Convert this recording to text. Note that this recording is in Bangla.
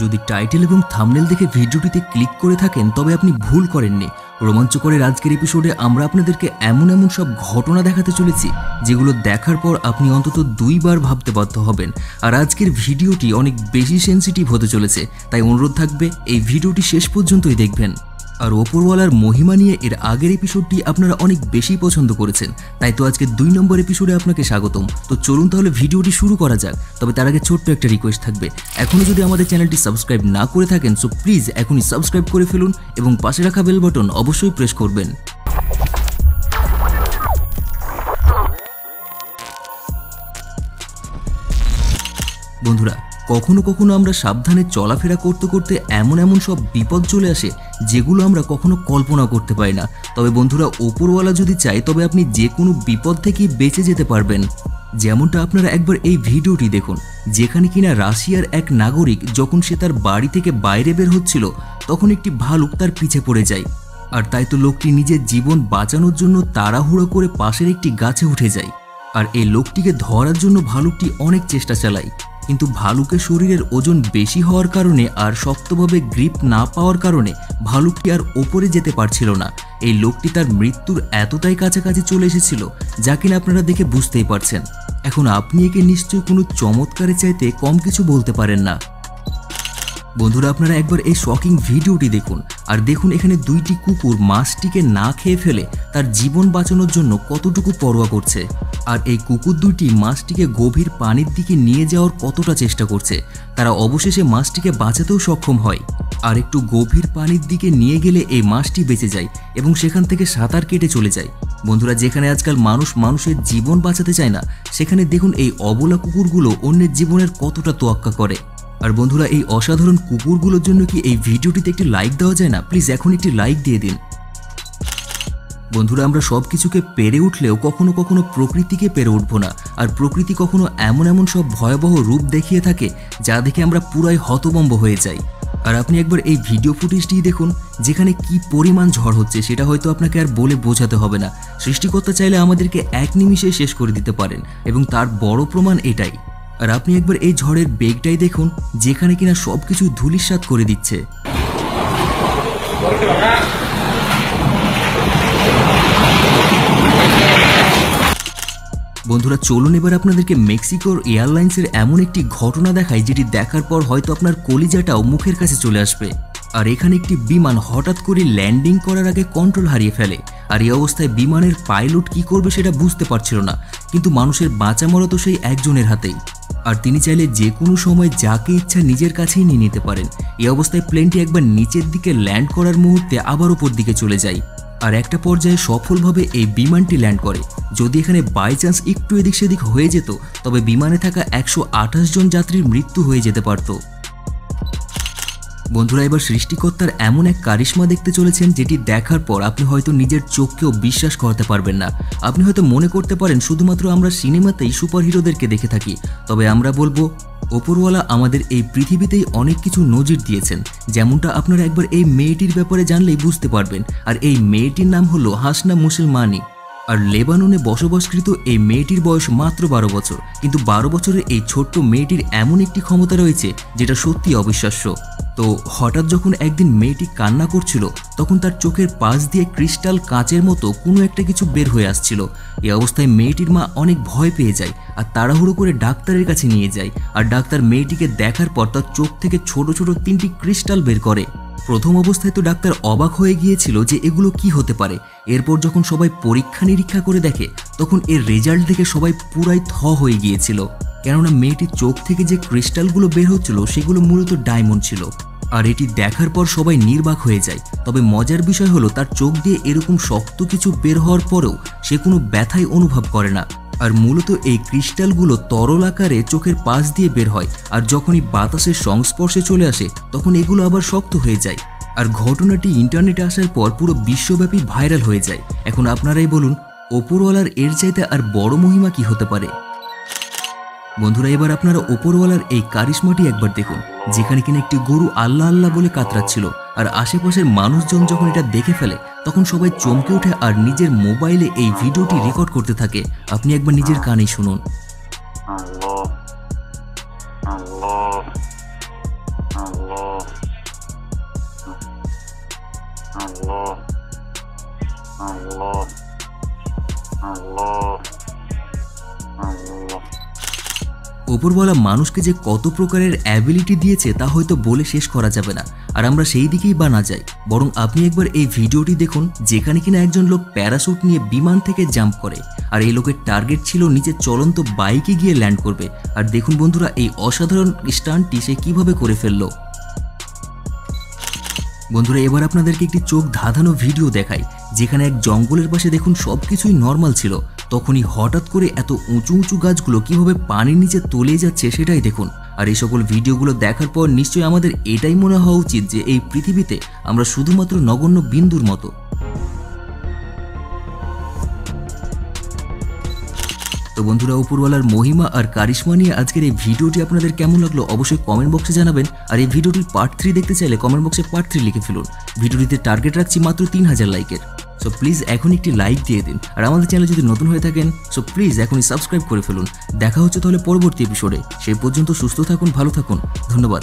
যদি টাইটেল এবং থামনেল দেখে ভিডিওটিতে ক্লিক করে থাকেন, তবে আপনি ভুল করেননি। রোমাঞ্চকরের আজকের এপিসোডে আমরা আপনাদেরকে এমন এমন সব ঘটনা দেখাতে চলেছি, যেগুলো দেখার পর আপনি অন্তত দুইবার ভাবতে বাধ্য হবেন। আর আজকের ভিডিওটি অনেক বেশি সেন্সিটিভ হতে চলেছে, তাই অনুরোধ থাকবে এই ভিডিওটি শেষ পর্যন্তই দেখবেন। আর ওপরওয়ালার মহিমা নিয়ে এর আগের এপিসোডটি আপনারা অনেক বেশি পছন্দ করেছেন। তাই তো আজকে দুই নম্বর এপিসোডে আপনাকে স্বাগতম। তো চলুন তাহলে ভিডিওটি শুরু করা যাক, তবে তার আগে ছোট্ট একটা রিকোয়েস্ট থাকবে। এখনও যদি আমাদের চ্যানেলটি সাবস্ক্রাইব না করে থাকেন সো প্লিজ এখনই সাবস্ক্রাইব করে ফেলুন এবং পাশে রাখা বেল বাটন অবশ্যই প্রেস করবেন। বন্ধুরা কখনো কখনো আমরা সাবধানে চলাফেরা করতে করতে এমন এমন সব বিপদ চলে আসে, যেগুলো আমরা কখনো কল্পনা করতে পারি না। তবে বন্ধুরা, ওপরওয়ালা যদি চায়, তবে আপনি যে কোনো বিপদ থেকেই বেঁচে যেতে পারবেন। যেমনটা আপনারা একবার এই ভিডিওটি দেখুন। যেখানে কিনা রাশিয়ার এক নাগরিক যখন সে তার বাড়ি থেকে বাইরে বের হচ্ছিল, তখন একটি ভালুক তার পিছে পড়ে যায়। আর তাই তো লোকটি নিজের জীবন বাঁচানোর জন্য তাড়াহুড়ো করে পাশের একটি গাছে উঠে যায়। আর এই লোকটিকে ধরার জন্য ভালুকটি অনেক চেষ্টা চালায়। কিন্তু ভালুকের শরীরের ওজন বেশি হওয়ার কারণে আর শক্তভাবে গ্রিপ না পাওয়ার কারণে ভালুকটি আর ওপরে যেতে পারছিল না। এই লোকটি তার মৃত্যুর এতটাই কাছাকাছি চলে এসেছিল যা কিনা আপনারা দেখে বুঝতেই পারছেন। এখন আপনি একে নিশ্চয়ই কোনো চমৎকারের চাইতে কম কিছু বলতে পারেন না। বন্ধুরা, আপনারা একবার এই শকিং ভিডিওটি দেখুন আর দেখুন এখানে দুইটি কুকুর মাছটিকে না খেয়ে ফেলে তার জীবন বাঁচানোর জন্য কতটুকু পরোয়া করছে। আর এই কুকুর দুইটি মাছটিকে গভীর পানির দিকে নিয়ে যাওয়ার কতটা চেষ্টা করছে, তারা অবশেষে মাছটিকে বাঁচাতেও সক্ষম হয়। আর একটু গভীর পানির দিকে নিয়ে গেলে এই মাছটি বেঁচে যায় এবং সেখান থেকে সাঁতার কেটে চলে যায়। বন্ধুরা, যেখানে আজকাল মানুষ মানুষের জীবন বাঁচাতে চায় না, সেখানে দেখুন এই অবলা কুকুরগুলো অন্যের জীবনের কতটা তোয়াক্কা করে। আর বন্ধুরা, এই অসাধারণ কুকুরগুলোর জন্য কি এই ভিডিওটিতে একটি লাইক দেওয়া যায় না? প্লিজ এখন একটি লাইক দিয়ে দিন। বন্ধুরা, আমরা সব কিছুকে পেরে উঠলেও কখনো কখনো প্রকৃতিকে পেরে উঠবো না। আর প্রকৃতি কখনো এমন এমন সব ভয়াবহ রূপ দেখিয়ে থাকে যা দেখে আমরা পুরাই হতবম্ব হয়ে যাই। আর আপনি একবার এই ভিডিও ফুটেজটি দেখুন, যেখানে কি পরিমাণ ঝড় হচ্ছে, সেটা হয়তো আপনাকে আর বলে বোঝাতে হবে না। সৃষ্টিকর্তা চাইলে আমাদেরকে এক নিমিষে শেষ করে দিতে পারেন, এবং তার বড় প্রমাণ এটাই। আর আপনি একবার এই ঝড়ের বেগটাই দেখুন, যেখানে কিনা সবকিছু ধুলিস্বাত করে দিচ্ছে। বন্ধুরা, চলুন এবার আপনাদেরকে মেক্সিকোর এয়ারলাইন্সের এমন একটি ঘটনা দেখাই, যেটি দেখার পর হয়তো আপনার কলিজাটাও মুখের কাছে চলে আসবে। আর এখানে একটি বিমান হঠাৎ করে ল্যান্ডিং করার আগে কন্ট্রোল হারিয়ে ফেলে। আর এই অবস্থায় বিমানের পাইলট কি করবে সেটা বুঝতে পারছিল না, কিন্তু মানুষের বাঁচা মরা তো সেই একজনের হাতেই। আর তিনি চাইলে যে কোনো সময় যাকে ইচ্ছা নিজের কাছেই নিয়ে নিতে পারেন। এই অবস্থায় প্লেনটি একবার নিচের দিকে ল্যান্ড করার মুহূর্তে আবার উপর দিকে চলে যায়। আর একটা পর্যায়ে সফলভাবে এই বিমানটি ল্যান্ড করে। যদি এখানে বাই চান্স একটু এদিক সেদিক হয়ে যেত, তবে বিমানে থাকা একশো আঠাশ জন যাত্রীর মৃত্যু হয়ে যেতে পারত। বন্ধুরা, এবার সৃষ্টিকর্তার এমন এক কারিশ্মা দেখতে চলেছেন যেটি দেখার পর আপনি হয়তো নিজের চোখকেও বিশ্বাস করতে পারবেন না। আপনি হয়তো মনে করতে পারেন, শুধুমাত্র আমরা সিনেমাতেই সুপারহিরোদেরকে দেখে থাকি। তবে আমরা বলব, ওপরওয়ালা আমাদের এই পৃথিবীতেই অনেক কিছু নজির দিয়েছেন। যেমনটা আপনারা একবার এই মেয়েটির ব্যাপারে জানলেই বুঝতে পারবেন। আর এই মেয়েটির নাম হলো হাসনা মুসলমানি। আর লেবাননে বসবাসকৃত এই মেয়েটির বয়স মাত্র বারো বছর। কিন্তু বারো বছরের এই ছোট্ট মেয়েটির এমন একটি ক্ষমতা রয়েছে, যেটা সত্যি অবিশ্বাস্য। তো হঠাৎ যখন একদিন মেয়েটি কান্না করছিল, তখন তার চোখের পাশ দিয়ে ক্রিস্টাল কাঁচের মতো কোনো একটা কিছু বের হয়ে আসছিল। এই অবস্থায় মেয়েটির মা অনেক ভয় পেয়ে যায় আর তাড়াহুড়ো করে ডাক্তারের কাছে নিয়ে যায় আর ডাক্তার মেয়েটিকে দেখার পর তার চোখ থেকে ছোট ছোট তিনটি ক্রিস্টাল বের করে। প্রথম অবস্থায় তো ডাক্তার অবাক হয়ে গিয়েছিল যে এগুলো কি হতে পারে। এরপর যখন সবাই পরীক্ষা নিরীক্ষা করে দেখে, তখন এর রেজাল্ট দেখে সবাই পুরাই থ হয়ে গিয়েছিল। কেননা মেয়েটির চোখ থেকে যে ক্রিস্টালগুলো বের হচ্ছিল, সেগুলো মূলত ডায়মন্ড ছিল। আর এটি দেখার পর সবাই নির্বাক হয়ে যায়। তবে মজার বিষয় হলো, তার চোখ দিয়ে এরকম শক্ত কিছু বের হওয়ার পরেও সে কোনো ব্যথাই অনুভব করে না। আর মূলত এই ক্রিস্টালগুলো তরল আকারে চোখের পাশ দিয়ে বের হয়, আর যখনই বাতাসের সংস্পর্শে চলে আসে, তখন এগুলো আবার শক্ত হয়ে যায়। আর ঘটনাটি ইন্টারনেটে আসার পর পুরো বিশ্বব্যাপী ভাইরাল হয়ে যায়। এখন আপনারাই বলুন, ওপরওয়ালার এর চাইতে আর বড় মহিমা কি হতে পারে? বন্ধুরা এবার আপনারা ওপরওয়ালার এই কারিশ্মাটি একবার দেখুন যেখানে কিনা একটি গরু আল্লাহ আল্লাহ বলে কাতরাচ্ছিল আর আশেপাশের মানুষজন যখন এটা দেখে ফেলে তখন সবাই চমকে ওঠে আর নিজের মোবাইলে এই ভিডিওটি রেকর্ড করতে থাকে আপনি একবার নিজের কানেই শুনুন আল্লাহ আল্লাহ আল্লাহ ওপরওয়ালা মানুষকে যে কত প্রকারের অ্যাবিলিটি দিয়েছে তা হয়তো বলে শেষ করা যাবে না। আর আমরা সেই দিকেই বা না যাই। বরং আপনি একবার এই ভিডিওটি দেখুন, যেখানে কিনা একজন লোক প্যারাশুট নিয়ে বিমান থেকে জাম্প করে। আর এই লোকের টার্গেট ছিল নিচে চলন্ত বাইকে গিয়ে ল্যান্ড করবে। আর দেখুন বন্ধুরা, এই অসাধারণ স্টান্টটি সে কীভাবে করে ফেলল। বন্ধুরা, এবার আপনাদেরকে একটি চোখ ধাঁধানো ভিডিও দেখাই, যেখানে এক জঙ্গলের পাশে দেখুন সব কিছুই নর্মাল ছিল। তখনই হঠাৎ করে এত উঁচু উঁচু গাছগুলো কীভাবে পানির নিচে তলে যাচ্ছে সেটাই দেখুন। আর এই সকল ভিডিওগুলো দেখার পর নিশ্চয়ই আমাদের এটাই মনে হওয়া উচিত যে এই পৃথিবীতে আমরা শুধুমাত্র নগণ্য বিন্দুর মতো। তো বন্ধুরা, উপরওয়ালার মহিমা আর কারিশমা নিয়ে আজকের এই ভিডিওটি আপনাদের কেমন লাগল অবশ্যই কমেন্ট বক্সে জানাবেন। আর এই ভিডিওটির পার্ট থ্রি দেখতে চাইলে কমেন্ট বক্সে পার্ট থ্রি লিখে ফেলুন। ভিডিওটিতে টার্গেট রাখছি মাত্র তিন হাজার লাইকের সো প্লিজ এখন একটি লাইক দিয়ে দিন। আর আমাদের চ্যানেল যদি নতুন হয়ে থাকেন সো প্লিজ এখনই সাবস্ক্রাইব করে ফেলুন। দেখা হচ্ছে তাহলে পরবর্তী এপিসোডে সেই পর্যন্ত সুস্থ থাকুন, ভালো থাকুন। ধন্যবাদ।